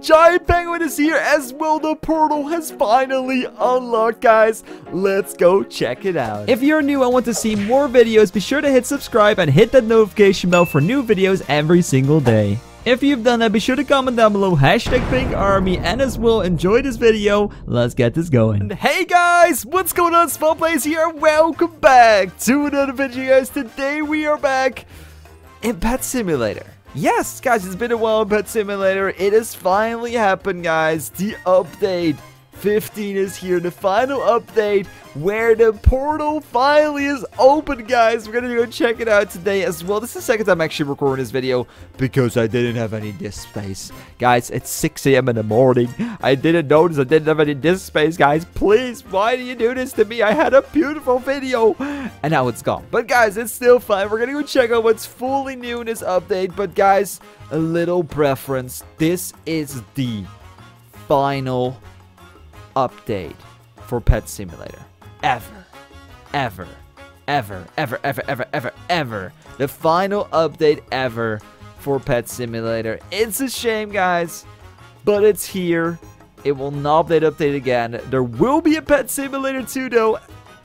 Giant Penguin is here as well. The portal has finally unlocked, guys. Let's go check it out. If you're new and want to see more videos, be sure to hit subscribe and hit that notification bell for new videos every single day. If you've done that, be sure to comment down below hashtag pink army and as well enjoy this video. Let's get this going. Hey guys, what's going on? Small Blaze here. Welcome back to another video, guys. Today we are back in Pet Simulator. Yes, guys, it's been a while Pet Simulator. It has finally happened, guys. The update 15 is here, the final update where the portal finally is open, guys. We're gonna go check it out today as well. This is the second time I'm actually recording this video because I didn't have any disk space. Guys, it's 6 a.m. in the morning. I didn't notice I didn't have any disk space, guys. Please, why do you do this to me? I had a beautiful video and now it's gone. But guys, it's still fine. We're gonna go check out what's fully new in this update. But guys, a little preference. This is the final update for Pet Simulator. Ever. Ever. Ever. Ever. Ever. Ever. Ever. Ever. The final update ever for Pet Simulator. It's a shame, guys, but it's here. It will not update update again. There will be a Pet Simulator 2, though,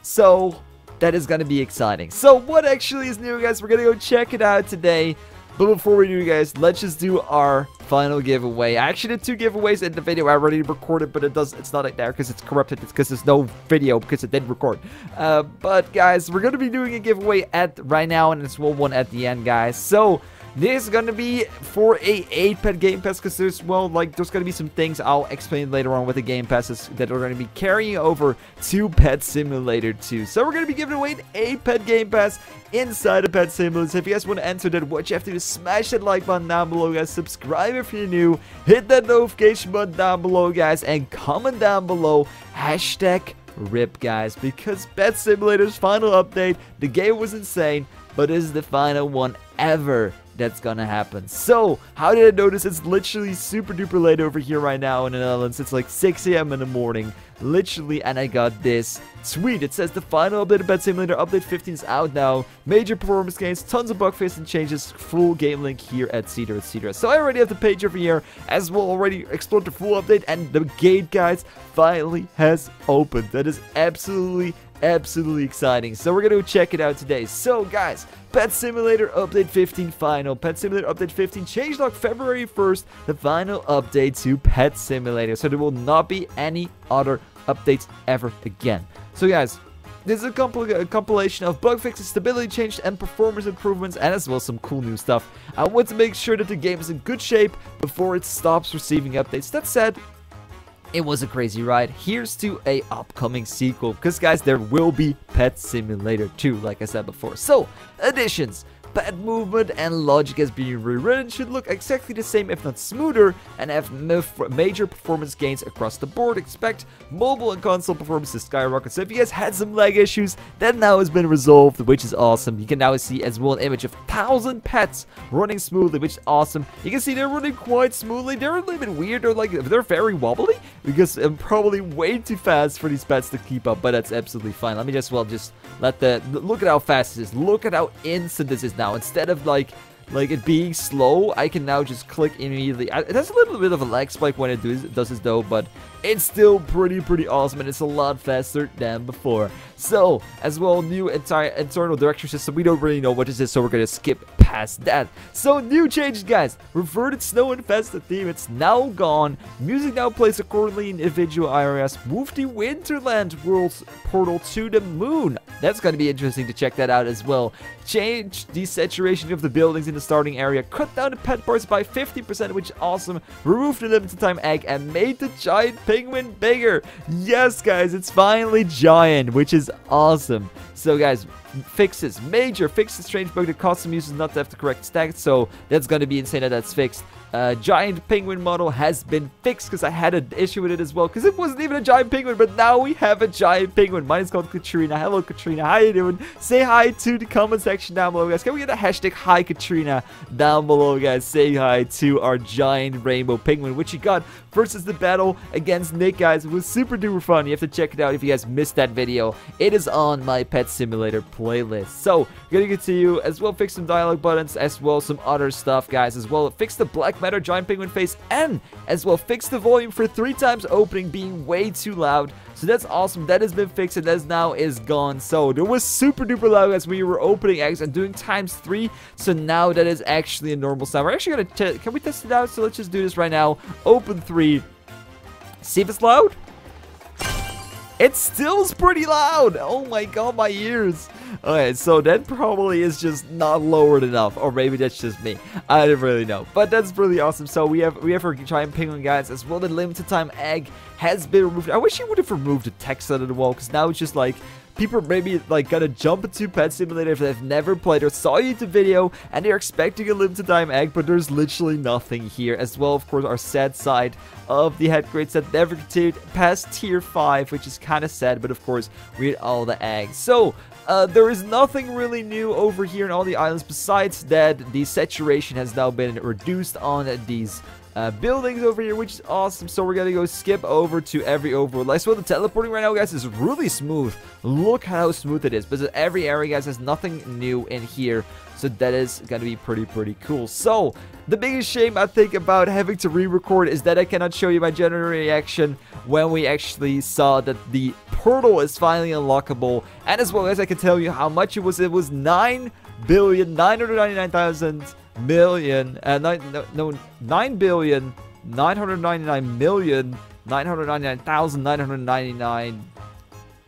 so that is going to be exciting. So what actually is new, guys? We're going to go check it out today. But before we do, guys, let's just do our final giveaway. I actually did two giveaways in the video. I already recorded, but it does. It's not like there because it's corrupted. It's because there's no video because it didn't record. Uh, but guys, we're gonna be doing a giveaway at right now, and it's well one at the end, guys. So this is gonna be for a 8-pet Game Pass because there's, well, like, there's gonna be some things I'll explain later on with the Game Passes that are gonna be carrying over to Pet Simulator 2. So we're gonna be giving away an 8-pet Game Pass inside of Pet Simulator. So if you guys want to enter that, what you have to do is smash that like button down below, guys. Subscribe if you're new. Hit that notification button down below, guys. And comment down below, hashtag RIP, guys. Because Pet Simulator's final update, the game was insane, but this is the final one ever that's gonna happen. So, how did I notice it's literally super duper late over here right now in the Netherlands? It's like 6 a.m. in the morning, literally, and I got this tweet. It says the final update of Pet Simulator Update 15 is out now. Major performance gains, tons of bug fixes and changes. Full game link here at Cedar, etc. So I already have the page over here, as well already explored the full update, and the gate, guys, finally has opened. That is absolutely absolutely exciting. So we're going to check it out today. So guys, Pet Simulator Update 15 final. Pet Simulator Update 15 changelog February 1st, the final update to Pet Simulator. So there will not be any other updates ever again. So guys, this is a, compil a, compilation of bug fixes, stability changes, and performance improvements, and as well some cool new stuff. I want to make sure that the game is in good shape before it stops receiving updates. That said, it was a crazy ride. Here's to a upcoming sequel. Because guys, there will be Pet Simulator 2, like I said before. So, additions pet movement and logic has been rewritten should look exactly the same if not smoother and have major performance gains across the board. Expect mobile and console performance to skyrocket. So if you guys had some lag issues, that now has been resolved, which is awesome. You can now see as well an image of 1,000 pets running smoothly, which is awesome. You can see they're running quite smoothly. They're a little bit weird. They're like, they're very wobbly because I'm probably way too fast for these pets to keep up, but that's absolutely fine. Let me just, well, just let the, look at how fast this is. Look at how instant this is now now. Instead of like like it being slow, I can now just click immediately. It has a little bit of a lag spike when it does, does this though, but it's still pretty, pretty awesome, and it's a lot faster than before. So, as well, new entire internal direction system. We don't really know what this is, so we're gonna skip past that. So, new changes, guys. Reverted snow infested theme. It's now gone. Music now plays accordingly in individual areas. Move the Winterland World's portal to the moon. That's gonna be interesting to check that out as well. Change the saturation of the buildings in the starting area. Cut down the pet parts by 50%, which is awesome. Remove the limited time egg and made the giant penguin bigger. Yes, guys, it's finally giant, which is awesome. So, guys, fixes, major fixes strange bug that causes some users not to have the correct stats, so that's gonna be insane that that's fixed uh, giant penguin model has been fixed because I had an issue with it as well because it wasn't even a giant penguin but now we have a giant penguin. Mine is called Katrina. Hello Katrina. How you doing? Say hi to the comment section down below guys. Can we get a hashtag hi Katrina down below guys? Say hi to our giant rainbow penguin which you got versus the battle against Nick guys. It was super duper fun. You have to check it out if you guys missed that video. It is on my pet simulator playlist. So we're gonna get to you as well. Fix some dialogue buttons as well some other stuff guys as well. Fix the black Matter Giant Penguin face and as well fix the volume for three times opening being way too loud. So that's awesome. That has been fixed and that now is gone. So it was super duper loud as we were opening eggs and doing times three. So now that is actually a normal sound. We're actually to, can we test it out? So let's just do this right now. Open three. See if it's loud. It still's pretty loud. Oh my god, my ears. Okay, so that probably is just not lowered enough, or maybe that's just me. I don't really know, but that's really awesome. So we have we have our giant penguin guys as well. The limited time egg has been removed. I wish you would have removed the text out of the wall, because now it's just like people maybe like gonna jump into Pet Simulator if they've never played or saw YouTube video and they're expecting a limited time egg, but there's literally nothing here. As well, of course, our sad side of the head grades that never continued past tier 5, which is kind of sad, but of course, we had all the eggs. So, uh, there is nothing really new over here in all the islands besides that the saturation has now been reduced on these uh, buildings over here, which is awesome. So we're going to go skip over to every overworld. I swear the teleporting right now, guys, is really smooth. Look how smooth it is. Because every area, guys, has nothing new in here. So that is going to be pretty, pretty cool. So, the biggest shame I think about having to re-record is that I cannot show you my general reaction when we actually saw that the portal is finally unlockable. And as well as I can tell you how much it was. It was 9 billion 999,000 million, uh, nine, no, no, 9 billion, 999 million, 999,999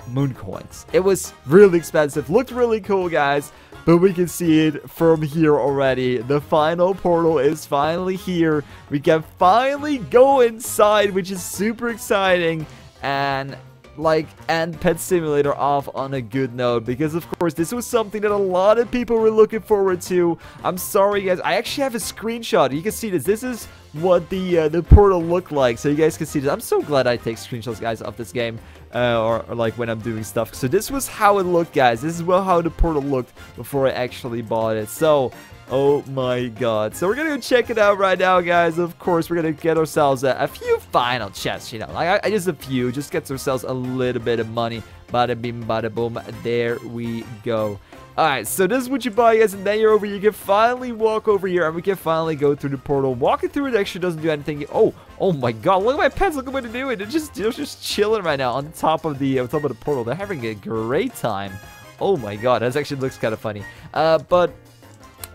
moon coins. It was really expensive. Looked really cool, guys. But we can see it from here already. The final portal is finally here. We can finally go inside, which is super exciting. And like end Pet Simulator off on a good note because of course this was something that a lot of people were looking forward to. I'm sorry guys, I actually have a screenshot. You can see this. This is what the uh, the portal looked like so you guys can see this. I'm so glad I take screenshots guys of this game uh, or, or, like when I'm doing stuff. So this was how it looked guys. This is well how the portal looked before I actually bought it. So Oh my god. So we're gonna go check it out right now, guys. Of course, we're gonna get ourselves a, a few final chests, you know. Like, I, just a few. Just gets ourselves a little bit of money. Bada bing, bada boom. There we go. Alright, so this is what you buy, guys, and then you're over. You can finally walk over here, and we can finally go through the portal. Walking through it actually doesn't do anything. Oh, oh my god, look at my pets. Look at what they're doing. They're just, they're just chilling right now on top of the, on top of the portal. They're having a great time. Oh my god, that actually looks kind of funny. Uh, but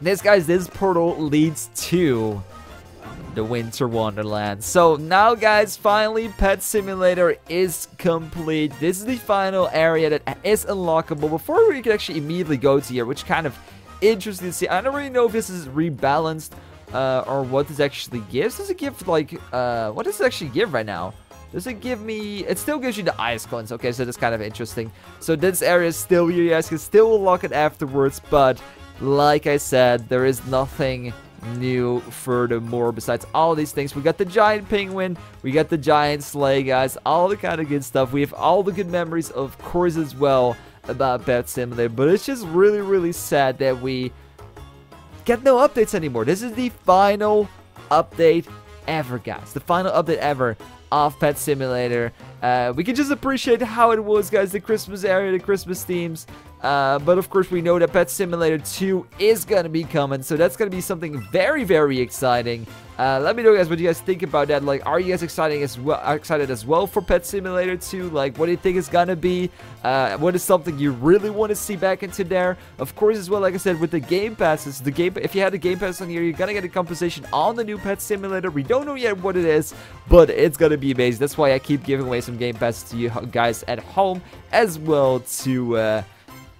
this, guys, this portal leads to the Winter Wonderland. So now, guys, finally, Pet Simulator is complete. This is the final area that is unlockable before we can actually immediately go to here, which kind of interesting to see. I don't really know if this is rebalanced uh, or what this actually gives. Does it give, like, uh, what does it actually give right now? Does it give me... It still gives you the ice coins. Okay, so that's kind of interesting. So this area is still here. You guys can still unlock it afterwards, but like I said, there is nothing new furthermore besides all these things. We got the giant penguin, we got the giant sleigh, guys, all the kind of good stuff. We have all the good memories, of course, as well about Pet Simulator, but it's just really, really sad that we get no updates anymore. This is the final update ever, guys. The final update ever of Pet Simulator. Uh, we can just appreciate how it was, guys, the Christmas area, the Christmas themes, uh, but of course, we know that Pet Simulator 2 is going to be coming, so that's going to be something very, very exciting. Uh, let me know, guys, what you guys think about that. Like, are you guys excited as well? Excited as well for Pet Simulator 2? Like, what do you think it's gonna be? Uh, what is something you really want to see back into there? Of course, as well, like I said, with the Game Passes, the game. If you had the Game Pass on here, you're gonna get a compensation on the new Pet Simulator. We don't know yet what it is, but it's gonna be amazing. That's why I keep giving away some Game Passes to you guys at home as well to. Uh,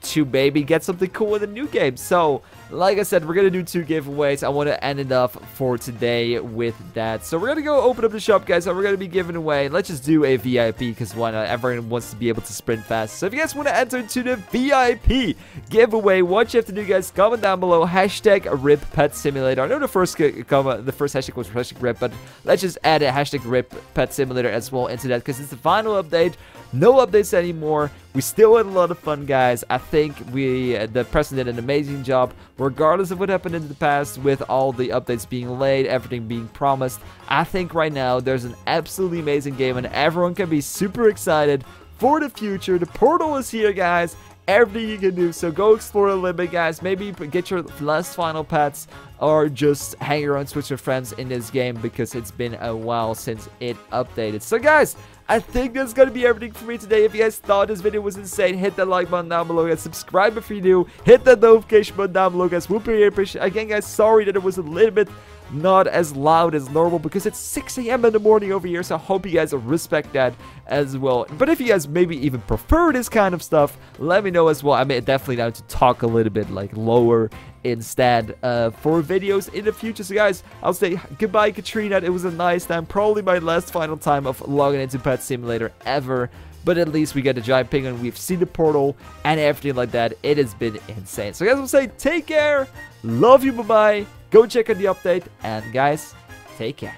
to maybe get something cool with a new game. So, like I said, we're going to do two giveaways. I want to end it off for today with that. So, we're going to go open up the shop, guys, and we're going to be giving away. Let's just do a VIP because why not? Everyone wants to be able to sprint fast. So, if you guys want to enter to the VIP giveaway, what you have to do, guys, comment down below. Hashtag RIP Pet Simulator. I know the first comment, the first hashtag was hashtag RIP, but let's just add a hashtag RIP Pet Simulator as well into that because it's the final update. No updates anymore. We still had a lot of fun, guys. I think we, the Preston did an amazing job, regardless of what happened in the past with all the updates being laid, everything being promised. I think right now there's an absolutely amazing game and everyone can be super excited for the future. The portal is here, guys everything you can do. So go explore a little bit, guys. Maybe get your last final pets or just hang around Switch with your friends in this game because it's been a while since it updated. So guys, I think that's gonna be everything for me today. If you guys thought this video was insane, hit that like button down below, guys. Subscribe if you're new. Hit that notification button down below, guys. Would really appreciate Again, guys, sorry that it was a little bit not as loud as normal because it's 6 a.m. in the morning over here, so I hope you guys respect that as well. But if you guys maybe even prefer this kind of stuff, let me know as well. I'm definitely down to talk a little bit like lower instead uh, for videos in the future. So guys, I'll say goodbye Katrina. It was a nice time, probably my last final time of logging into Pet Simulator ever. But at least we get a giant penguin, we've seen the portal, and everything like that. It has been insane. So guys, I'll say take care, love you, bye-bye, go check out the update, and guys, take care.